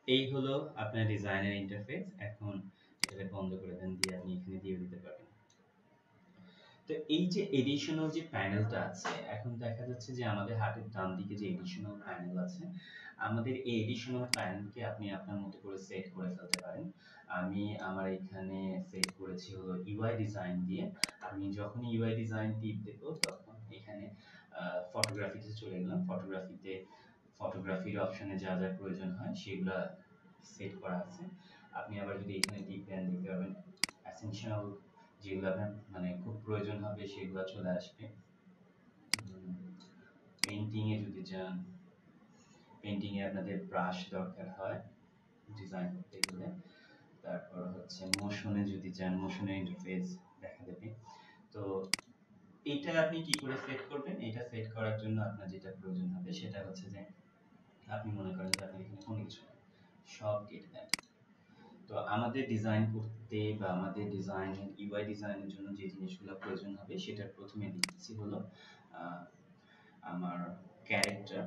এই হলো আপনার ডিজাইনের ইন্টারফেস এখন এটাকে বন্ধ করে দেন, দিয়ে আপনি এখানে দিয়ে দিতে পারবেন। তো এই যে এডিশনাল যে প্যানেলটা আছে, এখন দেখা যাচ্ছে যে আমাদের হাতের ডান দিকে যে এডিশনাল প্যানেল আছে, আমাদের এই এডিশনাল প্যানেলকে আপনি আপনার মতো করে সেট করে ফেলতে পারেন। আমি আমার এখানে সেট করেছি হলো ইউআই ডিজাইন দিয়ে। আমি যখন ইউআই ডিজাইন টিপ দেব, তখন এখানে ফটোগ্রাফিতে চলে গেলাম। ফটোগ্রাফিতে ফটোগ্রাফির অপশনে যা যা প্রয়োজন হয় সেগুলো সেট করা আছে। আপনি আবার যদি এখানে টিপ দেন দেখতে পাবেন অ্যাসেনশিয়াল যেগুলো আপনার মানে খুব প্রয়োজন হবে সেগুলো চলে আসবে। পেন্টিং এ যদি যান পেন্টিং এ আপনাদের ব্রাশ দরকার হয় ডিজাইন করতে গেলে। তারপর হচ্ছে মোশনে যদি যান মোশনে ইন্টারফেস দেখা দেবে। তো এটা আপনি কি করে সেট করবেন? এটা সেট করার জন্য আপনার যেটা প্রয়োজন হবে সেটা হচ্ছে যে আপনি মনে করেন যে আপনি এখানে কোনো কিছু সব কেটে দেন তো আমাদের ডিজাইন করতে বা আমাদের ডিজাইন ইউআই ডিজাইনের জন্য যে জিনিসগুলো প্রয়োজন হবে সেটা প্রথমে দিচ্ছি হলো আমার ক্যারেক্টার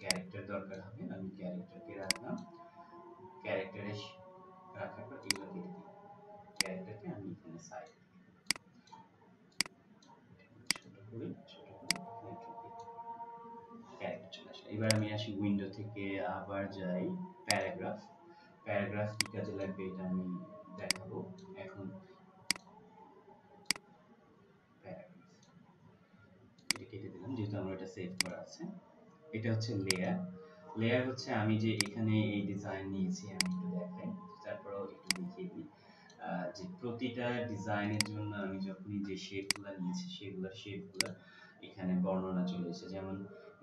ক্যারেক্টার দরকার হবে। আমি ক্যারেক্টারকে রাখলাম। ক্যারেক্টারে রাখার পর এগুলো কেটে দিই ক্যারেক্টারকে আমি এখানে সাইড ছোট করে এবার আমি আসি উইন্ডো থেকে আবার যাই প্যারাগ্রাফ প্যারাগ্রাফ কি কাজে লাগবে এটা আমি দেখাবো এখন। এটা কেটে দিলাম যেহেতু আমার এটা সেভ করা আছে। এটা হচ্ছে লেয়ার লেয়ার হচ্ছে আমি যে এখানে এই ডিজাইন নিয়েছি আমি একটু দেখাই, তারপরেও একটু দেখিয়ে দিই। যে প্রতিটা ডিজাইনের জন্য আমি যখনই যে শেপগুলো নিয়েছি, সেগুলোর শেপগুলো এখানে বর্ণনা চলে এসেছে। যেমন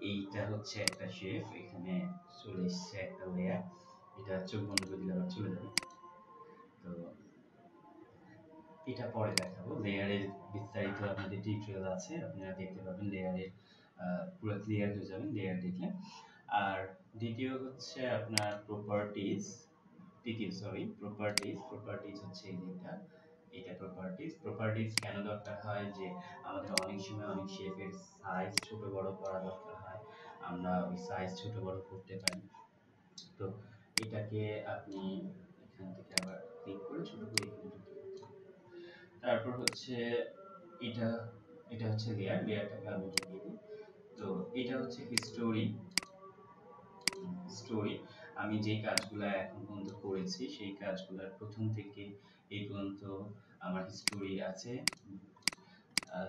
এইটা হচ্ছে একটা শেপ এখানে চলে এসেছে একটা লেয়ার এটা চোখ বন্ধ করে দিলে চলে যাবে। তো এটা পরে দেখাবো। লেয়ারের বিস্তারিত আপনাদের টিউটোরিয়াল আছে, আপনারা দেখতে পাবেন লেয়ারের পুরো ক্লিয়ার হয়ে যাবেন লেয়ার দেখলে। আর দ্বিতীয় হচ্ছে আপনার প্রপার্টিজ তৃতীয় সরি প্রপার্টিজ প্রপার্টিজ হচ্ছে এটা এটা প্রপার্টিজ প্রপার্টিজ কেন দরকার হয়? যে আমাদের অনেক সময় অনেক শেপের সাইজ ছোট বড় করা দরকার। আমরা ওই সাইজ ছোট বড় করতে পারি। তো এটাকে আপনি এখান থেকে আবার ক্লিক করে ছোট করে তারপর হচ্ছে এটা এটা হচ্ছে লেয়ার লেয়ারটাকে আমি ঢুকিয়ে দিই তো এটা হচ্ছে হিস্টোরি স্টোরি আমি যেই কাজগুলো এখন পর্যন্ত করেছি, সেই কাজগুলোর প্রথম থেকে এই পর্যন্ত আমার হিস্টোরি আছে।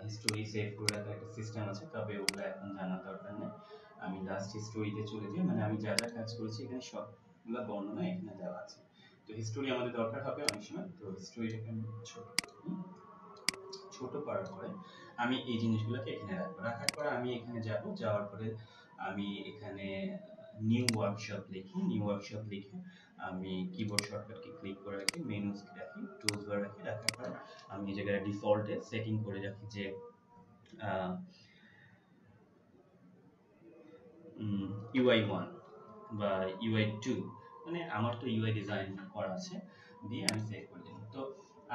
হিস্টোরি সেভ করে রাখার একটা সিস্টেম আছে, তবে ওগুলো এখন জানা দরকার নেই। আমি লাস্ট হিস্টোরিতে চলে যাই মানে আমি যা যা কাজ করেছি এখানে সবগুলো বর্ণনা এখানে দেওয়া আছে। তো হিস্টোরি আমাদের দরকার হবে অনেক সময়, তো হিস্টোরিটাকে আমি ছোট ছোট করার পরে আমি এই জিনিসগুলোকে এখানে রাখব। রাখার পরে আমি এখানে যাব, যাওয়ার পরে আমি এখানে নিউ ওয়ার্কশপ লিখি। নিউ ওয়ার্কশপ লিখে আমি কিবোর্ড শর্টকাটকে ক্লিক করে রাখি মেনুস রাখি টুলস বার রাখি। রাখার পরে আমি এই জায়গায় ডিফল্টে সেটিং করে রাখি যে ইউআই ওয়ান বা ইউআই টু মানে আমার তো ইউআই ডিজাইন করা আছে, দিয়ে আমি সেভ করে দিই তো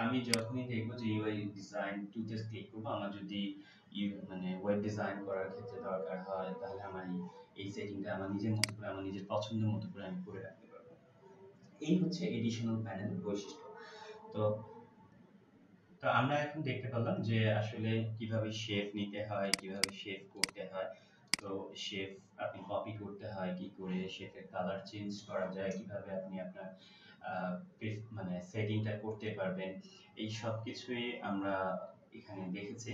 আমি যখনই দেখব যে ইউআই ডিজাইন টুতে ক্লিক করব, আমার যদি মানে ওয়েব ডিজাইন করার ক্ষেত্রে দরকার হয়, তাহলে আমার এই সেটিংটা আমার নিজের মতো করে, আমার নিজের পছন্দের মতো করে আমি করে রাখতে পারব। এই হচ্ছে এডিশনাল প্যানেল বৈশিষ্ট্য। তো তো আমরা এখন দেখতে পেলাম যে আসলে কীভাবে শেপ নিতে হয়, কীভাবে শেপ করতে হয় তো শেপ আপনি কপি করতে হয়, কি করে শেপের কালার চেঞ্জ করা যায়, কীভাবে আপনি আপনার মানে সেটিংটা করতে পারবেন, এই সব কিছুই আমরা এখানে দেখেছি।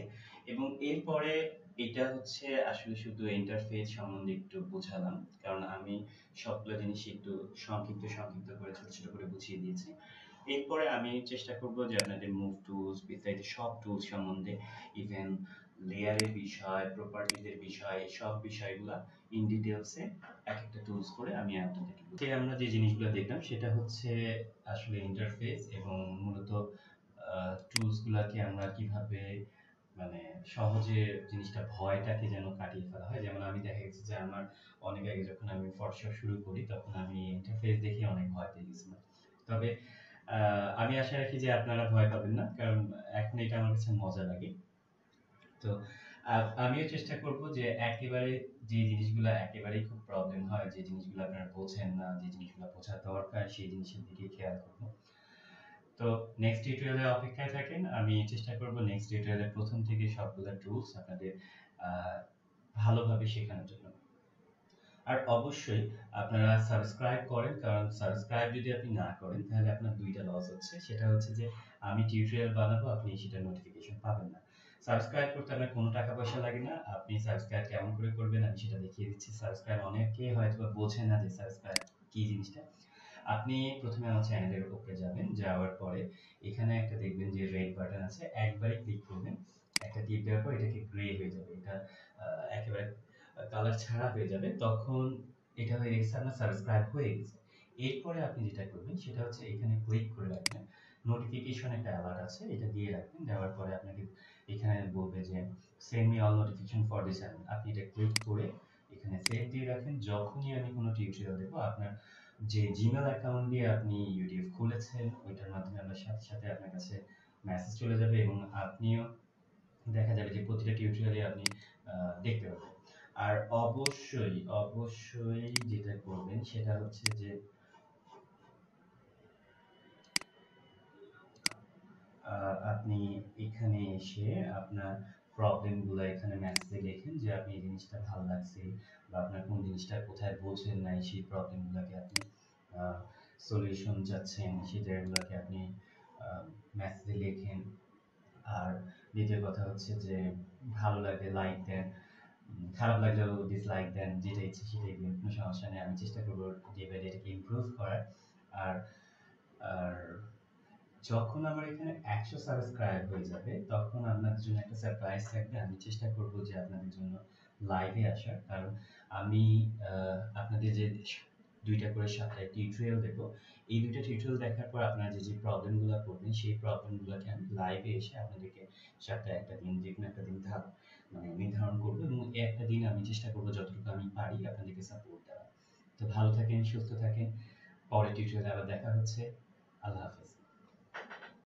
এবং এরপরে এটা হচ্ছে আসলে শুধু ইন্টারফেস সম্বন্ধে একটু বোঝালাম, কারণ আমি সবগুলো জিনিস একটু সংক্ষিপ্ত সংক্ষিপ্ত করে, ছোট ছোট করে বুঝিয়ে দিয়েছি। এরপরে আমি চেষ্টা করব যে আপনাদের মুভ টুলস বিস্তারিত সব টুলস সম্বন্ধে ইভেন লেয়ারের বিষয় প্রপার্টিজের বিষয়, সব বিষয়গুলা ইন ডিটেলসে এক একটা টুলস করে আমি আপনাদেরকে আমরা যে জিনিসগুলো দেখলাম, সেটা হচ্ছে আসলে ইন্টারফেস এবং মূলত টুলসগুলোকে আমরা কীভাবে মানে সহজে জিনিসটা ভয়টাকে যেন কাটিয়ে ফেলা হয়। যেমন আমি দেখা গেছে যে আমার অনেক আগে যখন আমি ফটোশপ শুরু করি, তখন আমি ইন্টারফেস দেখে অনেক ভয় পেয়ে গেছিলাম। তবে আমি আশা রাখি যে আপনারা ভয় পাবেন না, কারণ এখন এটা আমার কাছে মজা লাগে। তো আমিও চেষ্টা করব যে একেবারে যে জিনিসগুলো একেবারেই খুব প্রবলেম হয়, যে জিনিসগুলো আপনারা বোঝেন না, যে জিনিসগুলো বোঝা দরকার, সেই জিনিসের দিকে খেয়াল করব। তো নেক্সট টিউটোরিয়ালে অপেক্ষায় থাকেন, আমি চেষ্টা করব নেক্সট টিউটোরিয়ালের প্রথম থেকে সবগুলো টুলস আপনাদের ভালোভাবে শেখানোর জন্য। আর অবশ্যই আপনারা সাবস্ক্রাইব করেন, কারণ সাবস্ক্রাইব যদি আপনি না করেন, তাহলে আপনার দুইটা লস হচ্ছে। সেটা হচ্ছে যে, আমি টিউটোরিয়াল বানাবো, আপনি সেটা নোটিফিকেশন পাবেন না। সাবস্ক্রাইব করতে আপনার কোনো টাকা পয়সা লাগে না। আপনি সাবস্ক্রাইব কেমন করে করবেন আমি সেটা দেখিয়ে দিচ্ছি। সাবস্ক্রাইব অনেকে হয়তো বোঝে না যে সাবস্ক্রাইব কি জিনিসটা। আপনি প্রথমে আমার চ্যানেলের উপরে যাবেন, যাওয়ার পরে এখানে একটা দেখবেন যে রেড বাটন আছে একবারই ক্লিক করবেন। একটা টিপ দেওয়ার পর এটাকে গ্রে হয়ে যাবে। এটা একেবারে কালার ছাড়া হয়ে যাবে। তখন এটা হয়ে গেছে আপনার সাবস্ক্রাইব হয়ে গেছে। এরপরে আপনি যেটা করবেন সেটা হচ্ছে এখানে ক্লিক করে রাখবেন। নোটিফিকেশন একটা অ্যালার্ট আছে, এটা দিয়ে রাখবেন। দেওয়ার পরে আপনাকে এখানে বলবে যে send me all notification for this আপনি এটা ক্লিক করে এখানে সেভ দিয়ে রাখেন। যখনই আমি কোনো টিউটোরিয়াল দেবো আপনার যে জিমেল অ্যাকাউন্ট দিয়ে আপনি ইউটিউব খুলেছেন, ওইটার মাধ্যমে আমরা সাথে সাথে আপনার কাছে মেসেজ চলে যাবে এবং আপনিও দেখা যাবে যে প্রতিটা টিউটোরিয়ালে আপনি দেখতে পাবেন। আর অবশ্যই অবশ্যই যেটা করবেন সেটা হচ্ছে যে আপনি এখানে এসে আপনার প্রবলেমগুলো এখানে মেসেজে লেখেন যে আপনি এই জিনিসটা ভালো লাগছে বা আপনার কোন জিনিসটা কোথায় বোঝেন নাই সেই প্রবলেমগুলোকে আপনি সলিউশন চাচ্ছেন, সেই জায়গাগুলোকে আপনি মেসেজে লেখেন। আর দ্বিতীয় কথা হচ্ছে যে ভালো লাগে লাইক দেন খারাপ লাগলেও ডিসলাইক দেন, যেটা ইচ্ছে সেটাই দিন, কোনো সমস্যা নেই। আমি চেষ্টা করব ডে বাই ডে এটাকে ইমপ্রুভ করার। আর আর যখন আমার এখানে একশো সাবস্ক্রাইব হয়ে যাবে, তখন আপনাদের জন্য একটা সারপ্রাইজ থাকবে। আমি চেষ্টা করব যে আপনাদের জন্য লাইভে আসার। কারণ আমি আপনাদের যে দুইটা করে সাতটা টিউটোরিয়াল দেব এই দুইটা টিউটোরিয়াল দেখার পর আপনারা যে যে প্রবলেমগুলো করবেন, সেই প্রবলেমগুলোকে আমি লাইভে এসে আপনাদেরকে সপ্তাহে একটা দিন, যে কোনো একটা দিন ধাপ মানে নির্ধারণ করব এবং একটা দিন আমি চেষ্টা করব যতটুকু আমি পারি আপনাদেরকে সাপোর্ট দেওয়া তো ভালো থাকেন, সুস্থ থাকেন। পরে টিউটোরিয়ালে আবার দেখা হচ্ছে। আল্লাহ হাফেজ।